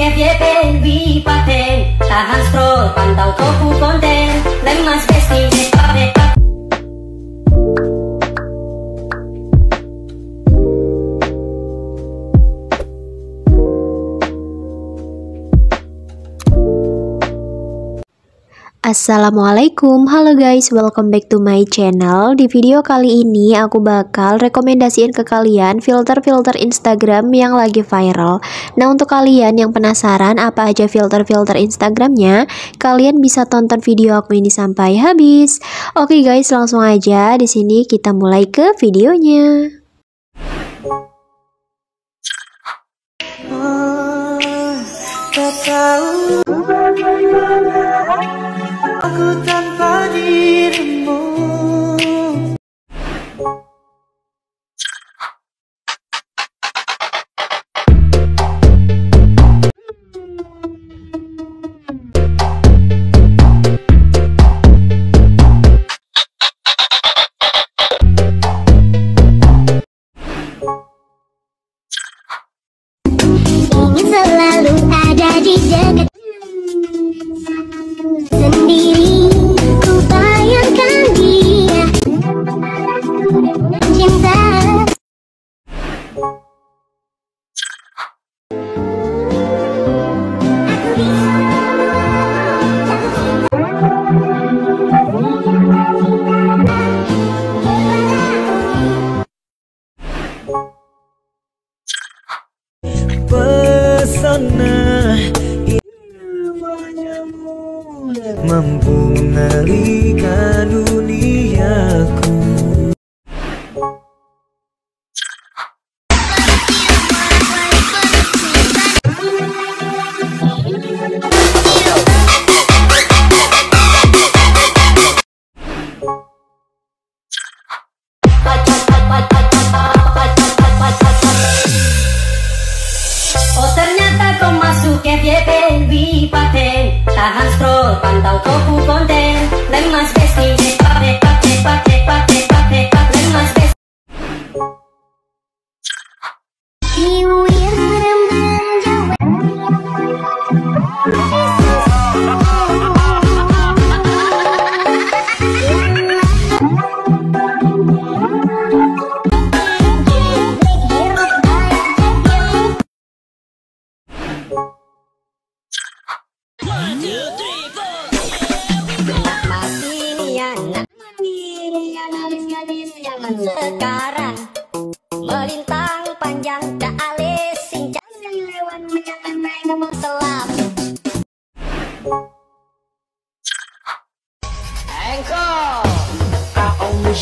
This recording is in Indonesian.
que vie per vi paten, tahan stro, pantau tofu konten, lemmas Assalamualaikum, halo guys, welcome back to my channel. Di video kali ini aku bakal rekomendasiin ke kalian filter-filter Instagram yang lagi viral. Nah untuk kalian yang penasaran apa aja filter-filter Instagramnya Kalian bisa tonton video aku ini sampai habis. Oke guys, langsung aja. Di sini kita mulai ke videonya. Tahu aku tanpa mampu mengalihkan duniaku che viepe vi pate tahan stro pantau toku konten lemas besting pate pate pate pate pate pate lemas besting Thank you. Besti Kiwir menjawab Sekarang Melintang panjang Tak alis Sincang lewat Mencapai nomor selam. I only